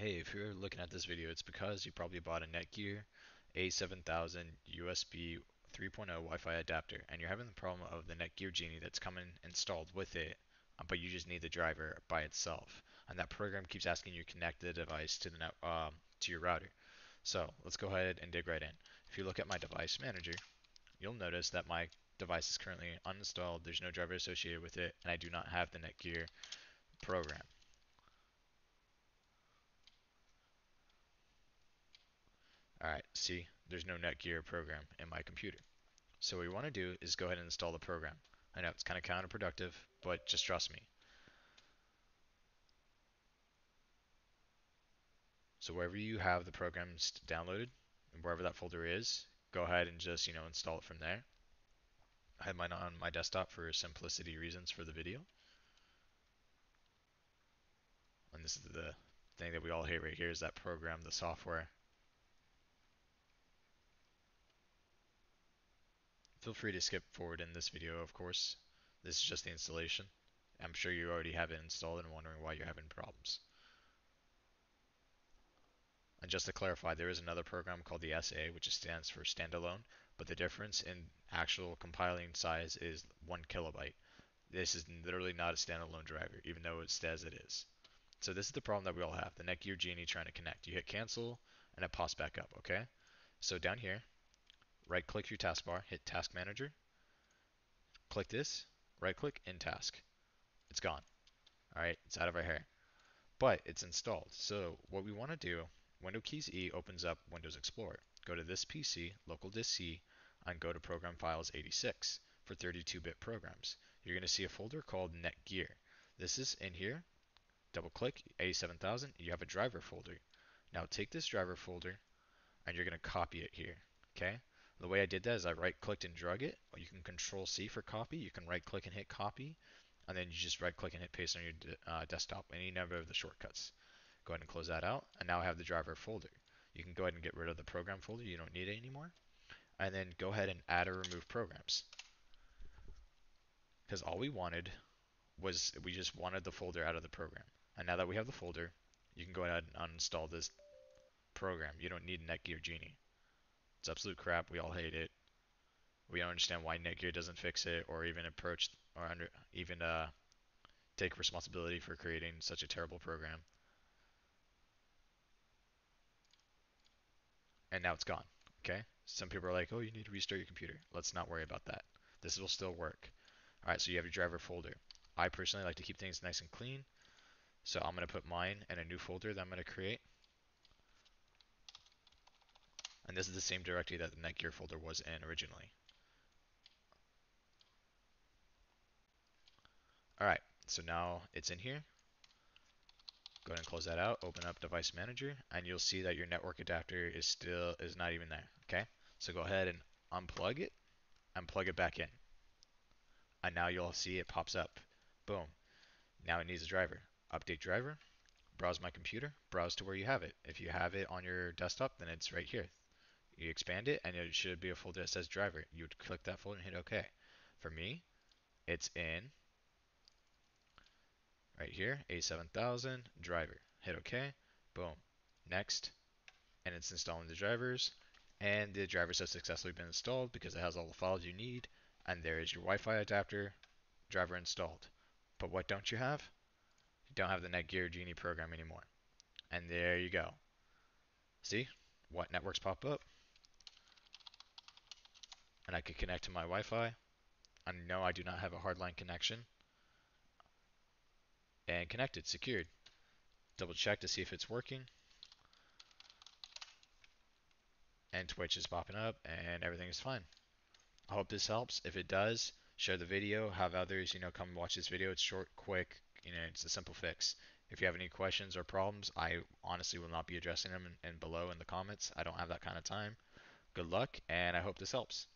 Hey, if you're looking at this video, it's because you probably bought a Netgear A7000 USB 3.0 Wi-Fi adapter and you're having the problem of the Netgear Genie that's coming installed with it, uh, but you just need the driver by itself. And that program keeps asking you to connect the device to the net, um, to your router. So let's go ahead and dig right in. If you look at my device manager, you'll notice that my device is currently uninstalled, there's no driver associated with it, and I do not have the Netgear program. Alright, see, there's no Netgear program in my computer. So what we want to do is go ahead and install the program. I know it's kind of counterproductive, but just trust me. So wherever you have the programs downloaded, and wherever that folder is, go ahead and just, you know, install it from there. I have mine on my desktop for simplicity reasons for the video. And this is the thing that we all hate right here is that program, the software. Feel free to skip forward in this video, of course. This is just the installation. I'm sure you already have it installed and wondering why you're having problems. And just to clarify, there is another program called the SA, which stands for standalone, but the difference in actual compiling size is one kilobyte. This is literally not a standalone driver, even though it says it is. So this is the problem that we all have, the Netgear Genie trying to connect. You hit cancel, and it pops back up, okay? So down here, right click your taskbar, hit Task Manager, click this, right click, end task. It's gone. Alright, it's out of our hair. But it's installed. So what we want to do Window keys E opens up Windows Explorer. Go to this PC, local disk C, and go to Program Files 86 for 32-bit programs. You're going to see a folder called Netgear. This is in here. Double click A7000. You have a driver folder. Now take this driver folder and you're going to copy it here. Okay. The way I did that is I right clicked and drug it. You can control C for copy. You can right click and hit copy. And then you just right click and hit paste on your uh, desktop. Any number of the shortcuts. Go ahead and close that out. And now I have the driver folder. You can go ahead and get rid of the program folder. You don't need it anymore. And then go ahead and add or remove programs. Because all we wanted was we just wanted the folder out of the program. And now that we have the folder, you can go ahead and uninstall this program. You don't need Netgear Genie. It's absolute crap. We all hate it. We don't understand why Netgear doesn't fix it or even approach or under even uh, take responsibility for creating such a terrible program. and now it's gone. Okay? Some people are like, oh, you need to restart your computer. Let's not worry about that. This will still work. All right, so you have your driver folder. I personally like to keep things nice and clean. So I'm going to put mine in a new folder that I'm going to create. And this is the same directory that the Netgear folder was in originally. Alright, so now it's in here. Go ahead and close that out, open up device manager, and you'll see that your network adapter is still is not even there. Okay? So go ahead and unplug it and plug it back in. And now you'll see it pops up. Boom. Now it needs a driver. Update driver, browse my computer, browse to where you have it. If you have it on your desktop, then it's right here. You expand it and it should be a folder that says driver. You would click that folder and hit OK. For me, it's in right here, A7000 driver. Hit OK. Boom. Next. And it's installing the drivers. And the drivers have successfully been installed because it has all the files you need. And there is your Wi-Fi adapter driver installed. But what don't you have? You don't have the Netgear Genie program anymore. And there you go. See? What networks pop up? And I could connect to my Wi-Fi. I know I do not have a hardline connection and connected, secured. Double check to see if it's working. And Twitch is popping up and everything is fine. I hope this helps. If it does, share the video, have others, you know, come watch this video. It's short, quick, you know, it's a simple fix. If you have any questions or problems, I honestly will not be addressing them in, in below in the comments. I don't have that kind of time. Good luck, and I hope this helps.